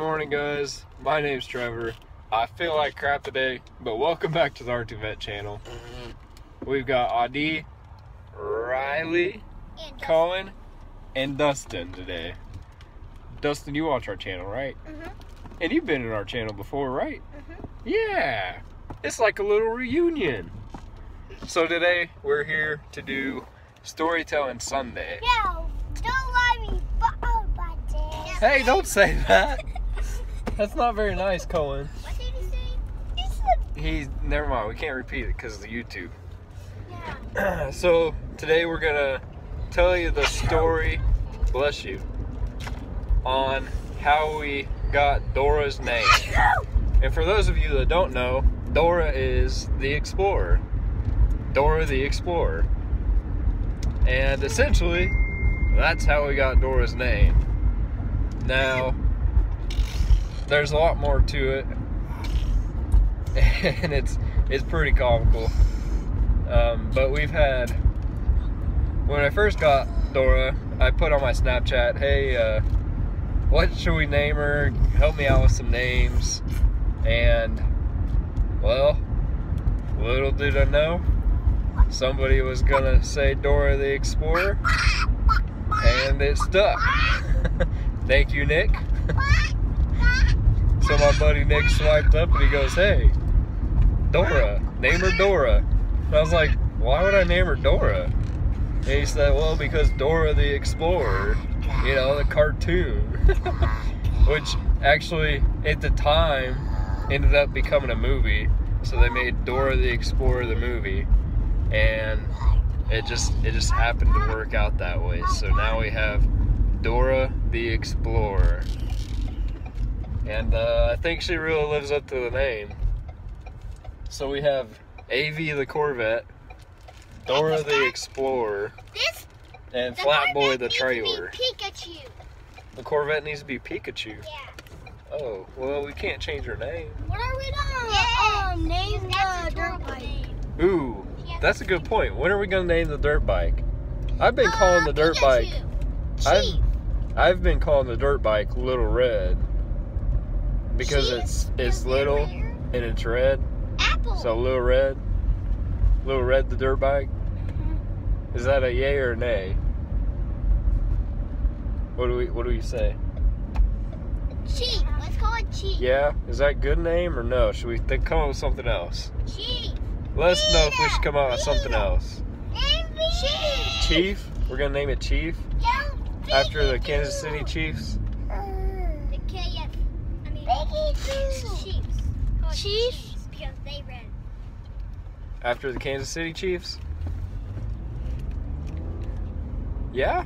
Good morning, guys. My name's Trevor. I feel like crap today, but welcome back to the Arctic Vette channel. We've got Adi, Riley, And Cohen, and Dustin today. Dustin, you watch our channel, right? Mhm. And you've been in our channel before, right? Mhm. Yeah. It's like a little reunion. So today we're here to do Storytelling Sunday. No, don't me fall by this. Hey, don't say that. That's not very nice, Cohen. What did he say? He said, He's never mind. We can't repeat it because of the YouTube. yeah. so today we're gonna tell you the story. Bless you. On how we got Dora's name. And for those of you that don't know, Dora is the explorer. Dora the explorer. And essentially, that's how we got Dora's name. Now, there's a lot more to it, and it's it's pretty comical. Um, but we've had when I first got Dora, I put on my Snapchat, "Hey, uh, what should we name her? Help me out with some names." And well, little did I know, somebody was gonna say Dora the Explorer, and it stuck. Thank you, Nick. So my buddy Nick swiped up and he goes, Hey, Dora, name her Dora. And I was like, Why would I name her Dora? And he said, Well, because Dora the Explorer, you know, the cartoon. Which actually, at the time, ended up becoming a movie. So they made Dora the Explorer the movie. And it just it just happened to work out that way. So now we have Dora the Explorer. And uh, I think she really lives up to the name. So we have AV the Corvette, Dora the Explorer, This and the Flatboy the needs Trailer. Pikachu. The Corvette needs to be Pikachu. Yeah. Oh, well, we can't change her name. What are we gonna um, name the dirt bike? Ooh, that's a good point. When are we gonna name the dirt bike? I've been Uh, calling the dirt bike. I've- I've been calling the dirt bike Little Red because Chief it's it's little rare. and it's red. Apple. So Little Red, Little Red the dirt bike. Mm-hmm. Is that a yay or a nay? What do we What do we say? Chief. Let's call it Chief. Yeah, is that a good name or no? Should we think, come up with something else? Chief. Let us know if we should come up with something else. Name me Chief. Chief. We're gonna name it Chief Yeah. after the Kansas City Chiefs. The KF. I mean, Chiefs. Chiefs because they ran. After the Kansas City Chiefs. Yeah,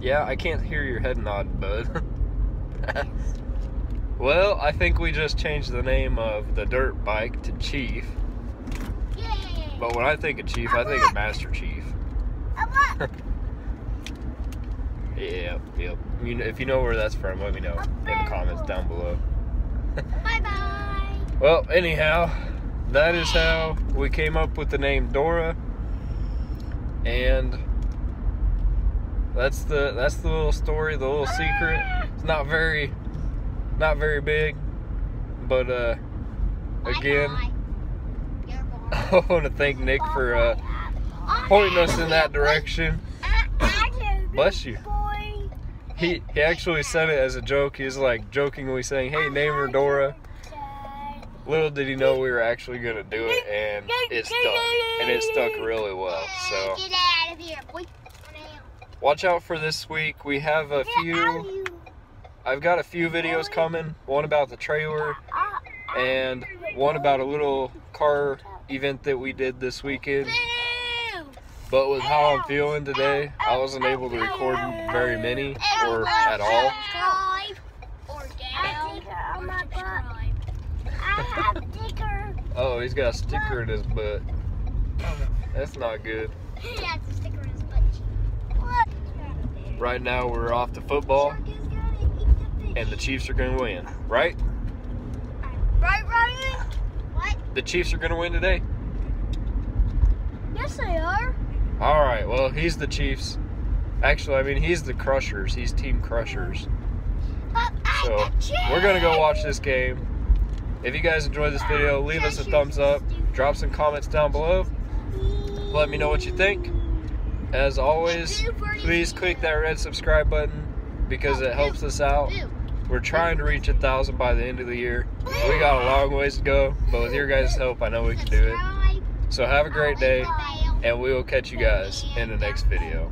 yeah. I can't hear your head nod, bud. well, I think we just changed the name of the dirt bike to Chief. Yay. But when I think of Chief, I think of Master Chief. Yep, yep. You know, if you know where that's from, let me know in the comments down below. Bye bye. Well, anyhow, that is how we came up with the name Dora, and that's the that's the little story, the little secret. It's not very, not very big, but uh, again, I want to thank Nick for uh, pointing us in that direction. Bless you. He he actually said it as a joke. He was like jokingly saying, "Hey, name her Dora." Little did he know we were actually gonna do it, and it stuck, and it stuck really well. So Get out of here, boy. watch out for this week. We have a few. I've got a few videos coming. One about the trailer, and one about a little car event that we did this weekend. But with how I'm feeling today, I wasn't able to record very many or at all. Subscribe or down or subscribe. I have sticker. Oh, he's got a sticker in his butt. That's not good. He has a sticker in his butt cheek. What? Right now, we're off to football, and the Chiefs are going to win. Right? Right, Ryan? What? The Chiefs are going to win today. Yes, they are. All right. Well, he's the Chiefs. Actually, I mean, he's the Crushers. He's Team Crushers. So we're gonna go watch this game. If you guys enjoyed this video, leave us a thumbs up. Drop some comments down below. Let me know what you think. As always, please click that red subscribe button because it helps us out. We're trying to reach a thousand by the end of the year. We got a long ways to go, but with your guys' help, I know we can do it. So have a great day, and we will catch you guys in the next video.